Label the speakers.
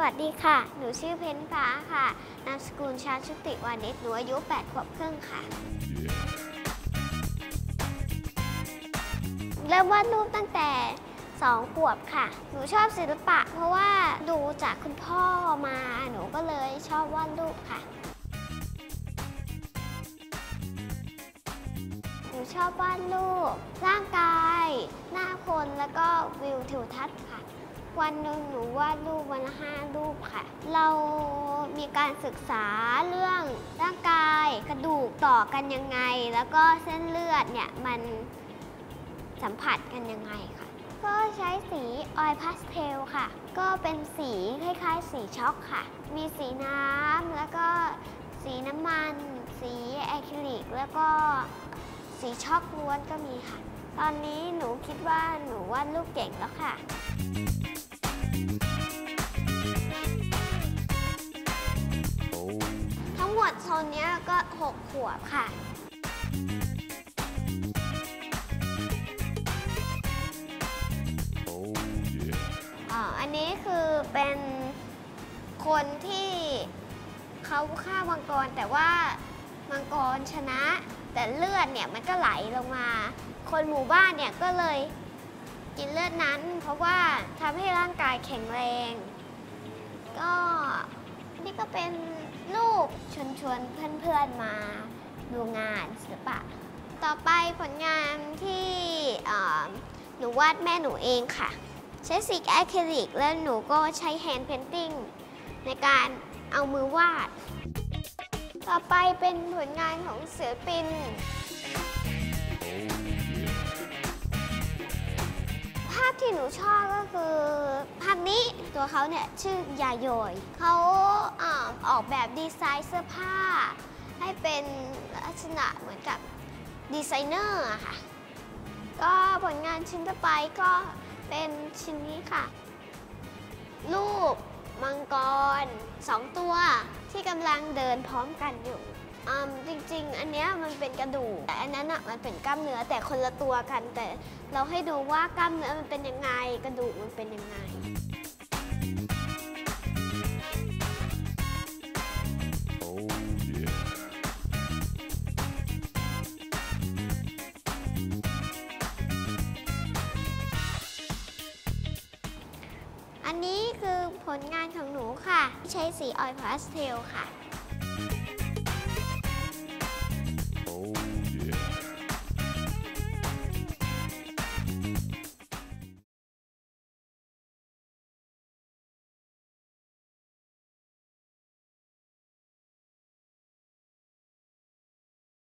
Speaker 1: วัสดีค่ะ หนูชื่อเพนฟ้าค่ะ นามสกุลชาญชุติวานิชหนูอายุ 8 ขวบครึ่งค่ะ เริ่มวาดรูปตั้งแต่ 2 ขวบค่ะ หนูชอบศิลปะ เพราะว่าดูจากคุณพ่อมา หนูก็เลยชอบวาดรูปค่ะ หนูชอบวาดรูป ร่างกาย หน้าคน แล้วก็วิวทิวทัศน์ค่ะ วันหนึ่งหนูวาดรูป เรามีการศึกษาเรื่องร่างกายกระดูกต่อกันยังไง แล้วก็เส้นเลือดเนี่ยมันสัมผัสกันยังไงค่ะ ก็ใช้สี oil pastel ค่ะ ก็เป็นสีคล้ายๆ สีช็อกค่ะ มีสีน้ำแล้วก็สีน้ำมัน สีอะคริลิก แล้วก็สีช็อกล้วนก็มีค่ะ ตอนนี้หนูคิดว่าหนูวาดรูปเก่งแล้วค่ะ งหมดโซนเนี้ยก็6ขวบค่ะอ่าอันนี้คือเป็นคนที่เขาฆ่ามังกรแต่ว่ามังกรชนะ แต่เลือดเนี่ยมันก็ไหลลงมา คนหมู่บ้านเนี่ยก็เลยกินเลือดนั้น เพราะว่าทำให้ร่างกายแข็งแรง ก็นี่ก็เป็นรู ชวนชวนเพื่อนๆมาดูงานศิลปะ ต่อไปผลงานที่หนูวาดแม่หนูเองค่ะ ใช้สีอะคริลิกแล้วหนูก็ใช้ hand paintingในการเอามือวาด ต่อไปเป็นผลงานของศิลปินภาพที่หนูชอบก็คือ นี้ ตัวเขาเนี่ยชื่อยาโยยเขาอออกแบบดีไซน์เสื้อผ้า ให้เป็นลักษณะเหมือนกับดีไซเนอร์อะค่ะ ก็ผลงานชิ้นต่อไปก็เป็นชิ้นนี้ค่ะ รูปมังกรสองตัวที่กำลังเดินพร้อมกันอยู่อจริง ๆ อันเนี้ยมันเป็นกระดูก แต่อันนั้นอะมันเป็นกล้ามเนื้อแต่คนละตัวกัน แต่เราให้ดูว่ากล้ามเนื้อมันเป็นยังไง กระดูกมันเป็นยังไง อันนี้คือผลงานของหนูค่ะ ใช้สีออยล์พาสเทลค่ะ